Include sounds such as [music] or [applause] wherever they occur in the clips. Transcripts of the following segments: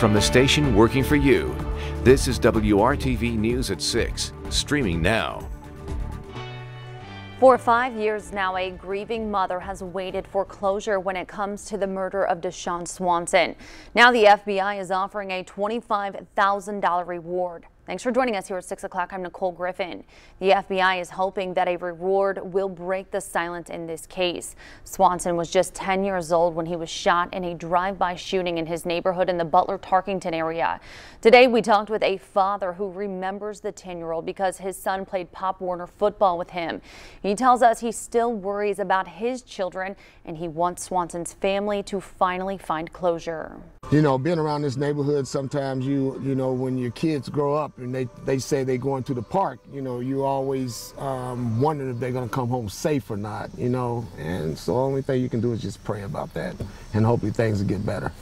from the station working for you. This is WRTV News at 6, streaming now. For five years now, a grieving mother has waited for closure when it comes to the murder of Deshaun Swanson. Now the FBI is offering a $25,000 reward. Thanks for joining us here at 6 o'clock. I'm Nicole Griffin. The FBI is hoping that a reward will break the silence in this case. Swanson was just 10 years old when he was shot in a drive-by shooting in his neighborhood in the Butler-Tarkington area. Today, we talked with a father who remembers the 10-year-old because his son played Pop Warner football with him. He tells us he still worries about his children and he wants Swanson's family to finally find closure. You know, being around this neighborhood, sometimes you, you know, when your kids grow up and they, they say they're going to the park, you know, you always um, wondering if they're going to come home safe or not, you know. And so the only thing you can do is just pray about that and hopefully things will get better.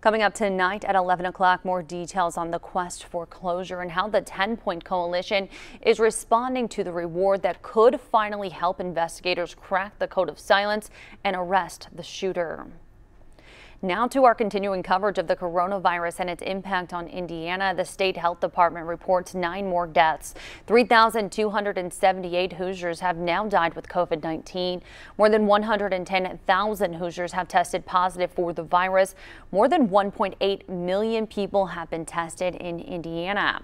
Coming up tonight at 11 o'clock, more details on the quest for closure and how the 10 Point Coalition is responding to the reward that could finally help investigators crack the code of silence and arrest the shooter. Now to our continuing coverage of the coronavirus and its impact on Indiana. The state health department reports nine more deaths. 3,278 Hoosiers have now died with COVID-19. More than 110,000 Hoosiers have tested positive for the virus. More than 1.8 million people have been tested in Indiana.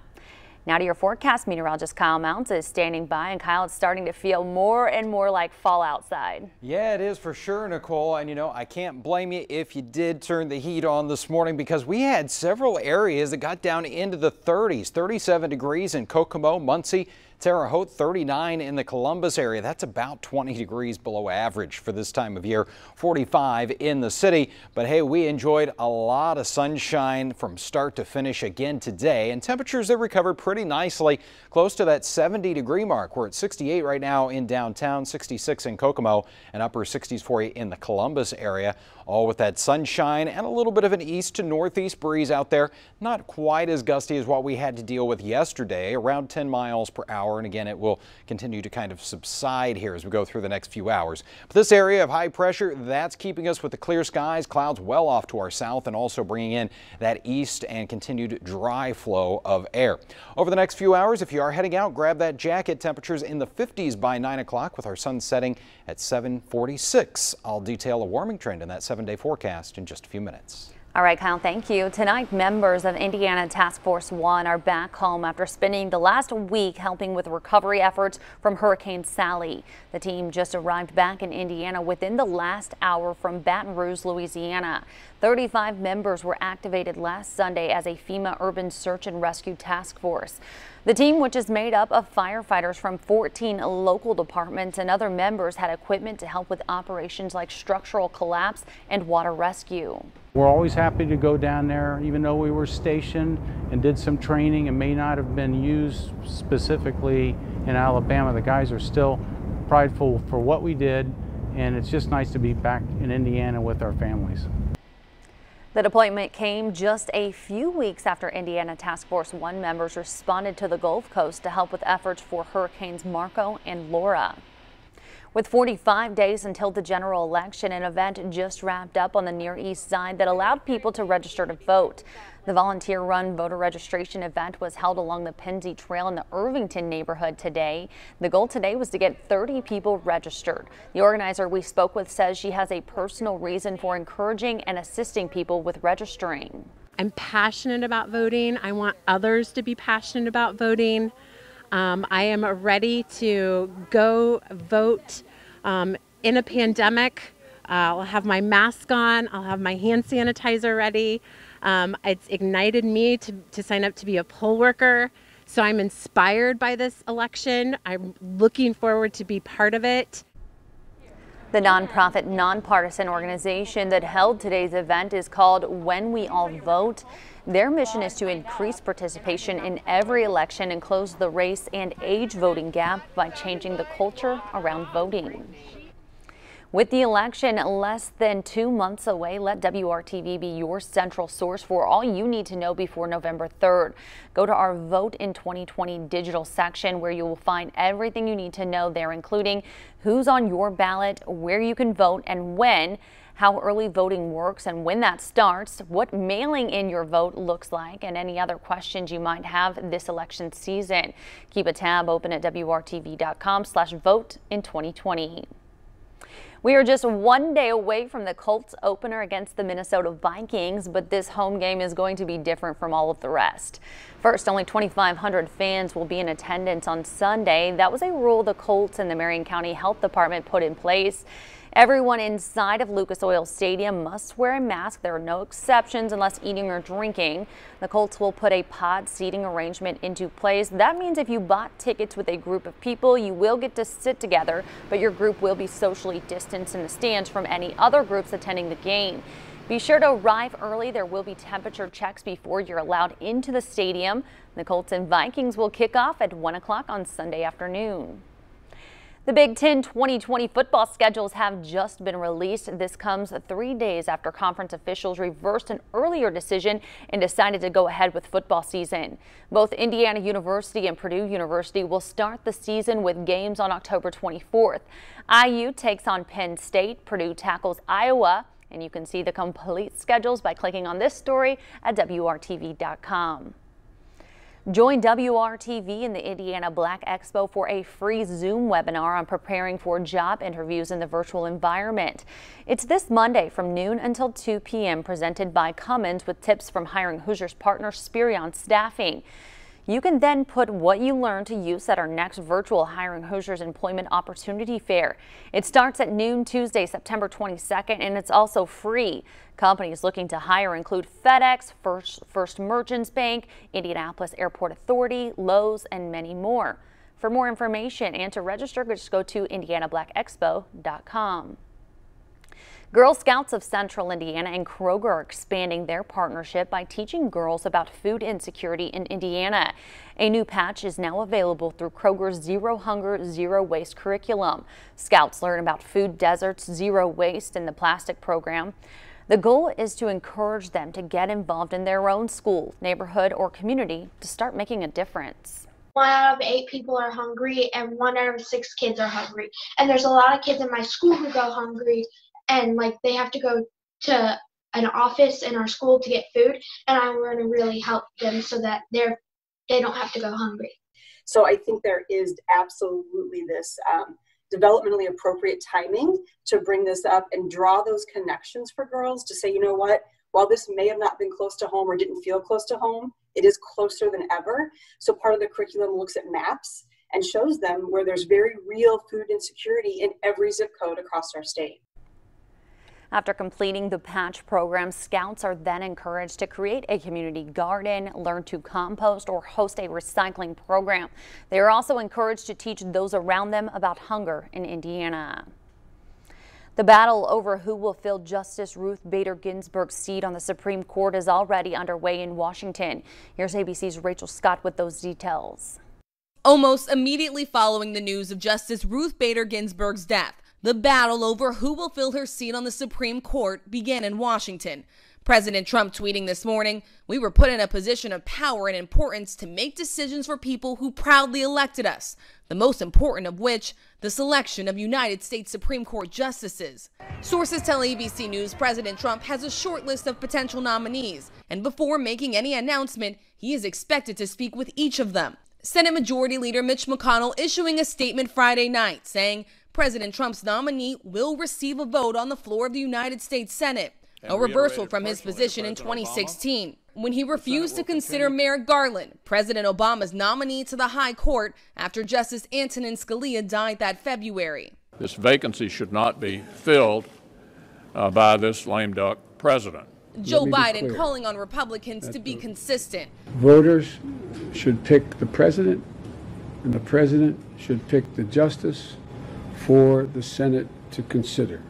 Now to your forecast, meteorologist Kyle Mounts is standing by, and Kyle, it's starting to feel more and more like fall outside. Yeah, it is for sure, Nicole. And you know, I can't blame you if you did turn the heat on this morning because we had several areas that got down into the 30s, 37 degrees in Kokomo, Muncie, Terre Haute 39 in the Columbus area. That's about 20 degrees below average for this time of year. 45 in the city. But hey, we enjoyed a lot of sunshine from start to finish again today. And temperatures that recovered pretty nicely close to that 70 degree mark. We're at 68 right now in downtown, 66 in Kokomo, and upper 60s for you in the Columbus area. All with that sunshine and a little bit of an east to northeast breeze out there. Not quite as gusty as what we had to deal with yesterday, around 10 miles per hour. And again, it will continue to kind of subside here as we go through the next few hours. But this area of high pressure, that's keeping us with the clear skies, clouds well off to our south and also bringing in that east and continued dry flow of air. Over the next few hours, if you are heading out, grab that jacket. Temperatures in the 50s by 9 o'clock with our sun setting at 746. I'll detail a warming trend in that 7 seven day forecast in just a few minutes. All right, Kyle, thank you. Tonight, members of Indiana Task Force One are back home after spending the last week helping with recovery efforts from Hurricane Sally. The team just arrived back in Indiana within the last hour from Baton Rouge, Louisiana. 35 members were activated last Sunday as a FEMA Urban Search and Rescue Task Force. The team, which is made up of firefighters from 14 local departments and other members, had equipment to help with operations like structural collapse and water rescue. We're always happy to go down there, even though we were stationed and did some training and may not have been used specifically in Alabama. The guys are still prideful for what we did, and it's just nice to be back in Indiana with our families. The deployment came just a few weeks after Indiana Task Force 1 members responded to the Gulf Coast to help with efforts for Hurricanes Marco and Laura. With 45 days until the general election, an event just wrapped up on the Near East Side that allowed people to register to vote. The volunteer-run voter registration event was held along the Pennsy Trail in the Irvington neighborhood today. The goal today was to get 30 people registered. The organizer we spoke with says she has a personal reason for encouraging and assisting people with registering. I'm passionate about voting. I want others to be passionate about voting. Um, I am ready to go vote um, in a pandemic. Uh, I'll have my mask on, I'll have my hand sanitizer ready. Um, it's ignited me to, to sign up to be a poll worker. So I'm inspired by this election. I'm looking forward to be part of it. The nonprofit, nonpartisan organization that held today's event is called When We All Vote. Their mission is to increase participation in every election and close the race and age voting gap by changing the culture around voting. With the election less than two months away, let WRTV be your central source for all you need to know before November 3rd. Go to our Vote in 2020 digital section where you will find everything you need to know there, including who's on your ballot, where you can vote, and when how early voting works and when that starts, what mailing in your vote looks like, and any other questions you might have this election season. Keep a tab open at WRTV.com slash vote in 2020. We are just one day away from the Colts opener against the Minnesota Vikings, but this home game is going to be different from all of the rest. First, only 2,500 fans will be in attendance on Sunday. That was a rule the Colts and the Marion County Health Department put in place. Everyone inside of Lucas Oil Stadium must wear a mask. There are no exceptions unless eating or drinking. The Colts will put a pod seating arrangement into place. That means if you bought tickets with a group of people, you will get to sit together, but your group will be socially distanced in the stands from any other groups attending the game. Be sure to arrive early. There will be temperature checks before you're allowed into the stadium. The Colts and Vikings will kick off at 1 o'clock on Sunday afternoon. The Big Ten 2020 football schedules have just been released. This comes three days after conference officials reversed an earlier decision and decided to go ahead with football season. Both Indiana University and Purdue University will start the season with games on October 24th. IU takes on Penn State. Purdue tackles Iowa. And you can see the complete schedules by clicking on this story at WRTV.com. Join WRTV in the Indiana Black Expo for a free Zoom webinar on preparing for job interviews in the virtual environment. It's this Monday from noon until 2 p.m. presented by Cummins with tips from Hiring Hoosiers partner Spherion Staffing. You can then put what you learned to use at our next virtual Hiring Hoosiers Employment Opportunity Fair. It starts at noon Tuesday, September 22nd, and it's also free. Companies looking to hire include FedEx, First, First Merchants Bank, Indianapolis Airport Authority, Lowe's, and many more. For more information and to register, just go to indianablackexpo.com. Girl Scouts of Central Indiana and Kroger are expanding their partnership by teaching girls about food insecurity in Indiana. A new patch is now available through Kroger's Zero Hunger, Zero Waste curriculum. Scouts learn about food deserts, zero waste, and the plastic program. The goal is to encourage them to get involved in their own school, neighborhood, or community to start making a difference one out of eight people are hungry and one out of six kids are hungry. And there's a lot of kids in my school who go hungry and like they have to go to an office in our school to get food and i want to really help them so that they're they don't have to go hungry. So i think there is absolutely this um, developmentally appropriate timing to bring this up and draw those connections for girls to say you know what? While this may have not been close to home or didn't feel close to home it is closer than ever. So part of the curriculum looks at maps and shows them where there's very real food insecurity in every zip code across our state after completing the patch program, scouts are then encouraged to create a community garden, learn to compost, or host a recycling program. They are also encouraged to teach those around them about hunger in Indiana. The battle over who will fill Justice Ruth Bader Ginsburg's seat on the Supreme Court is already underway in Washington. Here's ABC's Rachel Scott with those details. Almost immediately following the news of Justice Ruth Bader Ginsburg's death, the battle over who will fill her seat on the Supreme Court began in Washington. President Trump tweeting this morning, We were put in a position of power and importance to make decisions for people who proudly elected us, the most important of which, the selection of United States Supreme Court justices. Sources tell ABC News President Trump has a short list of potential nominees, and before making any announcement, he is expected to speak with each of them. Senate Majority Leader Mitch McConnell issuing a statement Friday night saying President Trump's nominee will receive a vote on the floor of the United States Senate, and a reversal from his position in 2016 Obama, when he refused to consider continue. Merrick Garland, President Obama's nominee to the High Court after Justice Antonin Scalia died that February. This vacancy should not be filled uh, by this lame duck president. Joe Biden calling on Republicans That's to be consistent. Voters should pick the president, and the president should pick the justice for the Senate to consider.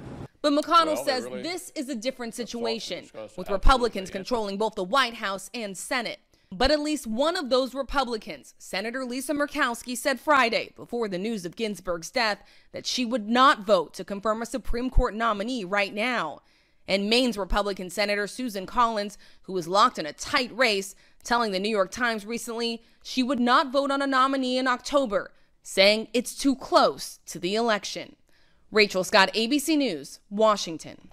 But McConnell well, says really this is a different situation, with Republicans controlling both the White House and Senate. But at least one of those Republicans, Senator Lisa Murkowski, said Friday, before the news of Ginsburg's death, that she would not vote to confirm a Supreme Court nominee right now. And Maine's Republican Senator Susan Collins, who was locked in a tight race, telling the New York Times recently she would not vote on a nominee in October saying it's too close to the election. Rachel Scott, ABC News, Washington.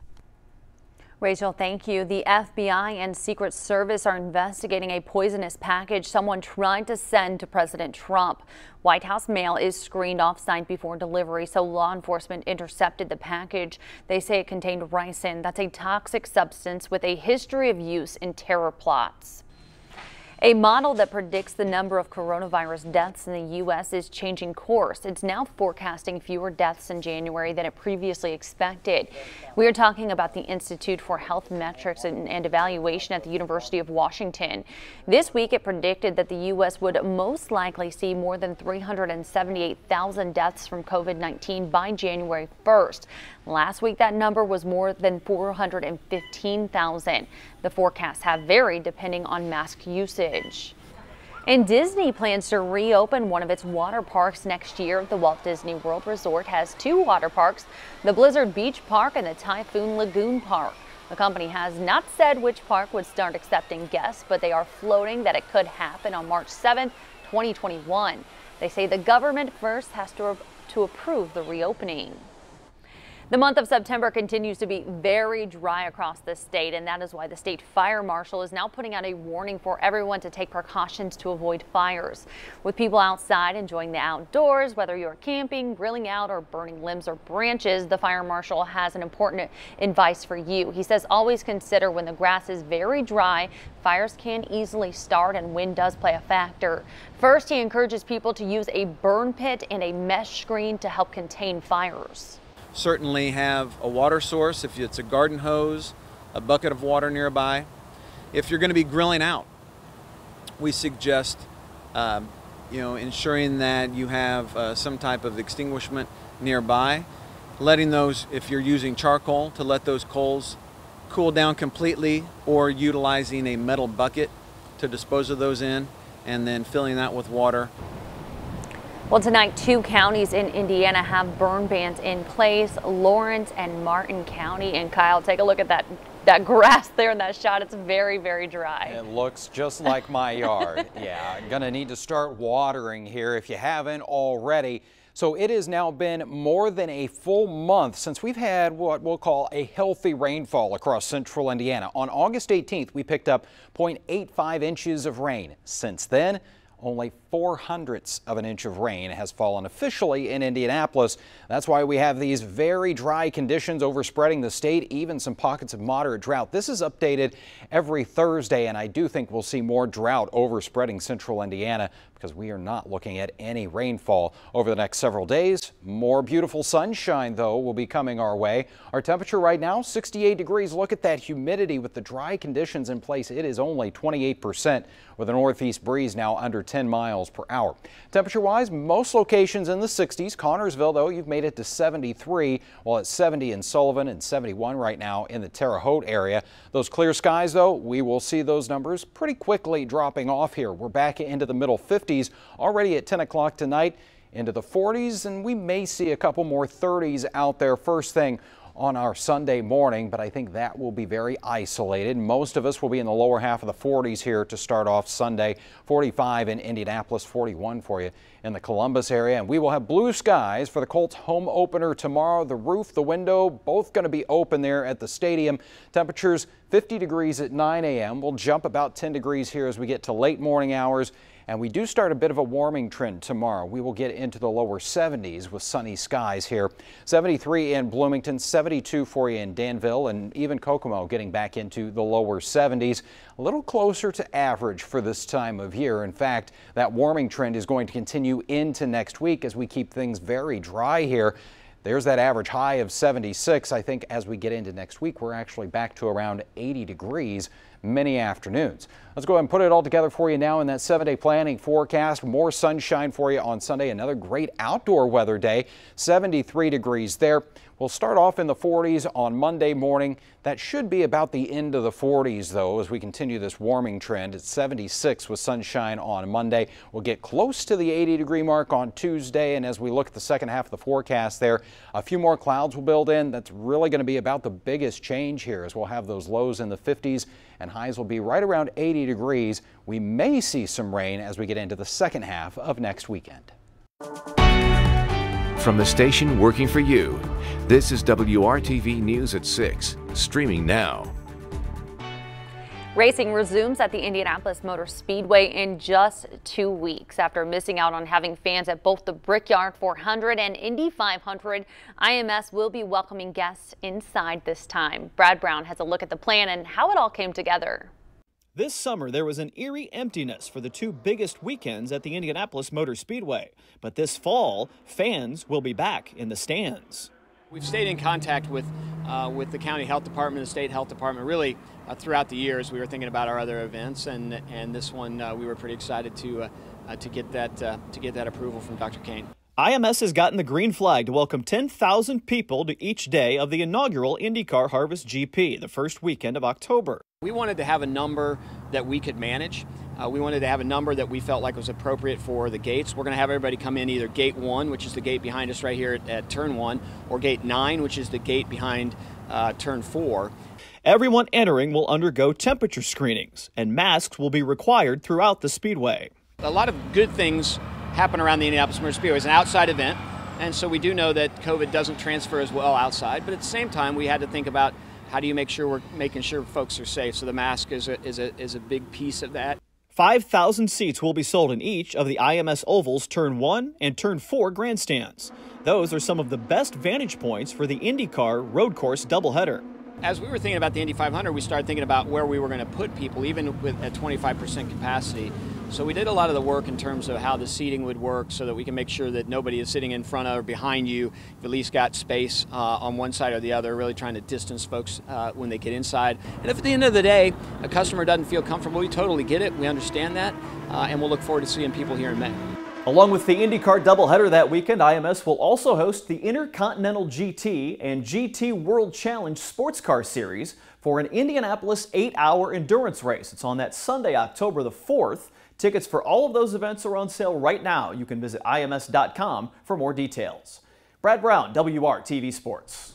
Rachel, thank you. The FBI and Secret Service are investigating a poisonous package someone tried to send to President Trump. White House mail is screened off-site before delivery, so law enforcement intercepted the package. They say it contained ricin. That's a toxic substance with a history of use in terror plots. A model that predicts the number of coronavirus deaths in the U.S. is changing course. It's now forecasting fewer deaths in January than it previously expected. We are talking about the Institute for Health Metrics and, Evaluation at the University of Washington. This week, it predicted that the U.S. would most likely see more than 378,000 deaths from COVID-19 by January 1st. Last week, that number was more than 415,000. The forecasts have varied depending on mask usage. And Disney plans to reopen one of its water parks next year. The Walt Disney World Resort has two water parks, the Blizzard Beach Park and the Typhoon Lagoon Park. The company has not said which park would start accepting guests, but they are floating that it could happen on March 7, 2021. They say the government first has to, to approve the reopening. The month of September continues to be very dry across the state, and that is why the state fire marshal is now putting out a warning for everyone to take precautions to avoid fires. With people outside enjoying the outdoors, whether you're camping, grilling out, or burning limbs or branches, the fire marshal has an important advice for you. He says always consider when the grass is very dry, fires can easily start and wind does play a factor. First, he encourages people to use a burn pit and a mesh screen to help contain fires certainly have a water source if it's a garden hose, a bucket of water nearby. If you're going to be grilling out, we suggest um, you know ensuring that you have uh, some type of extinguishment nearby, letting those if you're using charcoal to let those coals cool down completely or utilizing a metal bucket to dispose of those in and then filling that with water well, tonight, two counties in Indiana have burn bans in place, Lawrence and Martin County. And Kyle, take a look at that that grass there in that shot. It's very, very dry. It looks just like my yard. [laughs] yeah, gonna need to start watering here if you haven't already. So it has now been more than a full month since we've had what we'll call a healthy rainfall across central Indiana. On August 18th, we picked up 0.85 inches of rain. Since then, only four hundredths of an inch of rain has fallen officially in Indianapolis. That's why we have these very dry conditions overspreading the state, even some pockets of moderate drought. This is updated every Thursday, and I do think we'll see more drought overspreading central Indiana because we are not looking at any rainfall over the next several days. More beautiful sunshine, though, will be coming our way. Our temperature right now, 68 degrees. Look at that humidity with the dry conditions in place. It is only 28 percent with a northeast breeze now under 10 miles per hour. Temperature wise, most locations in the 60s. Connersville, though, you've made it to 73, while it's 70 in Sullivan and 71 right now in the Terre Haute area. Those clear skies, though, we will see those numbers pretty quickly dropping off here. We're back into the middle 50s already at 10 o'clock tonight into the 40s, and we may see a couple more 30s out there first thing on our Sunday morning, but I think that will be very isolated. Most of us will be in the lower half of the 40s here to start off Sunday. 45 in Indianapolis, 41 for you in the Columbus area. And we will have blue skies for the Colts home opener tomorrow. The roof, the window, both going to be open there at the stadium. Temperatures 50 degrees at 9 a.m. We'll jump about 10 degrees here as we get to late morning hours and we do start a bit of a warming trend tomorrow. We will get into the lower 70s with sunny skies here. 73 in Bloomington, 72 for you in Danville, and even Kokomo getting back into the lower 70s. A little closer to average for this time of year. In fact, that warming trend is going to continue into next week as we keep things very dry here. There's that average high of 76. I think as we get into next week, we're actually back to around 80 degrees many afternoons. Let's go ahead and put it all together for you now in that seven day planning forecast. More sunshine for you on Sunday. Another great outdoor weather day. 73 degrees there. We'll start off in the 40s on Monday morning. That should be about the end of the 40s though as we continue this warming trend. It's 76 with sunshine on Monday. We'll get close to the 80 degree mark on Tuesday and as we look at the second half of the forecast there, a few more clouds will build in. That's really going to be about the biggest change here as we'll have those lows in the 50s and highs will be right around 80 degrees. We may see some rain as we get into the second half of next weekend. From the station working for you, this is WRTV News at 6. streaming now. Racing resumes at the Indianapolis Motor Speedway in just two weeks. After missing out on having fans at both the Brickyard 400 and Indy 500, IMS will be welcoming guests inside this time. Brad Brown has a look at the plan and how it all came together. This summer, there was an eerie emptiness for the two biggest weekends at the Indianapolis Motor Speedway. But this fall, fans will be back in the stands. We've stayed in contact with, uh, with the county health department, the state health department, really uh, throughout the years. We were thinking about our other events, and, and this one uh, we were pretty excited to, uh, uh, to, get that, uh, to get that approval from Dr. Caine. IMS has gotten the green flag to welcome 10,000 people to each day of the inaugural IndyCar Harvest GP, the first weekend of October. We wanted to have a number that we could manage. Uh, we wanted to have a number that we felt like was appropriate for the gates. We're going to have everybody come in either gate one, which is the gate behind us right here at, at turn one, or gate nine, which is the gate behind uh, turn four. Everyone entering will undergo temperature screenings, and masks will be required throughout the speedway. A lot of good things happen around the Indianapolis Motor Speedway. It's an outside event, and so we do know that COVID doesn't transfer as well outside. But at the same time, we had to think about how do you make sure we're making sure folks are safe. So the mask is a, is a, is a big piece of that. 5,000 seats will be sold in each of the IMS Ovals Turn 1 and Turn 4 grandstands. Those are some of the best vantage points for the IndyCar road course doubleheader. As we were thinking about the Indy 500, we started thinking about where we were going to put people, even with at 25% capacity. So we did a lot of the work in terms of how the seating would work so that we can make sure that nobody is sitting in front of or behind you. You've at least got space uh, on one side or the other, really trying to distance folks uh, when they get inside. And if at the end of the day a customer doesn't feel comfortable, we totally get it. We understand that. Uh, and we'll look forward to seeing people here in May. Along with the IndyCar doubleheader that weekend, IMS will also host the Intercontinental GT and GT World Challenge Sports Car Series for an Indianapolis eight-hour endurance race. It's on that Sunday, October the 4th. Tickets for all of those events are on sale right now. You can visit IMS.com for more details. Brad Brown, WRTV Sports.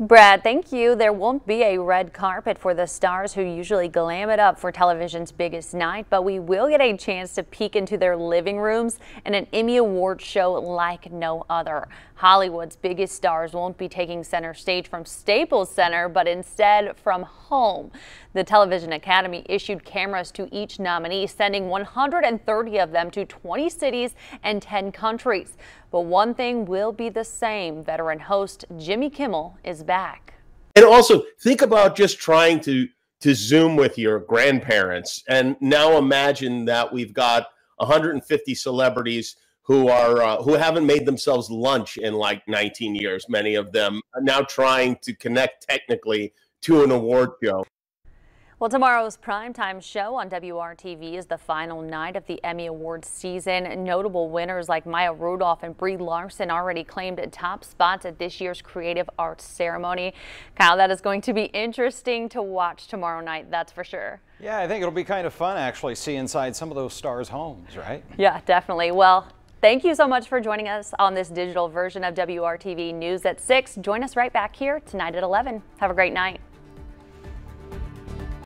Brad, thank you. There won't be a red carpet for the stars who usually glam it up for television's biggest night, but we will get a chance to peek into their living rooms in an Emmy Award show like no other. Hollywood's biggest stars won't be taking center stage from Staples Center, but instead from home. The Television Academy issued cameras to each nominee, sending 130 of them to 20 cities and 10 countries. But one thing will be the same. Veteran host Jimmy Kimmel is back. And also think about just trying to to Zoom with your grandparents. And now imagine that we've got 150 celebrities who are uh, who haven't made themselves lunch in like 19 years. Many of them are now trying to connect technically to an award show. Well, tomorrow's primetime show on WRTV is the final night of the Emmy Awards season. Notable winners like Maya Rudolph and Brie Larson already claimed top spots at this year's Creative Arts ceremony. Kyle, that is going to be interesting to watch tomorrow night, that's for sure. Yeah, I think it'll be kind of fun actually see inside some of those stars' homes, right? Yeah, definitely. Well, Thank you so much for joining us on this digital version of WRTV News at 6. Join us right back here tonight at 11. Have a great night.